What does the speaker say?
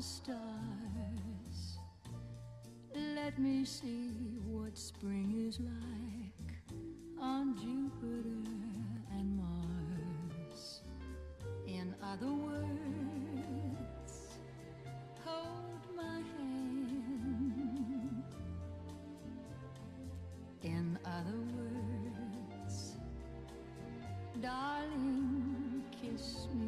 stars. Let me see what spring is like on Jupiter and Mars. In other words, hold my hand. In other words, darling, kiss me.